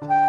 Bye.